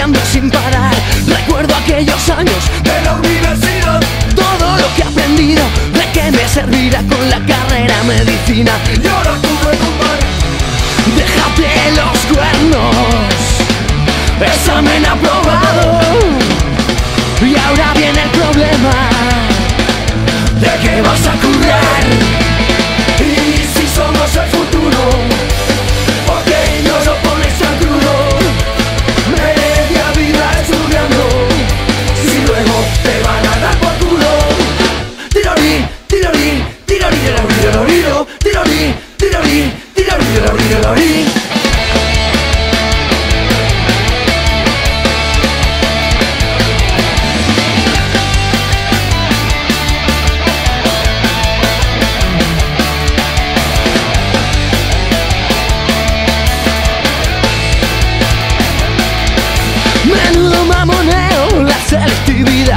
cambiando sin parar. Recuerdo aquellos años de la universidad, todo lo que he aprendido, de qué me servirá con la carrera medicina. moneda la selectividad.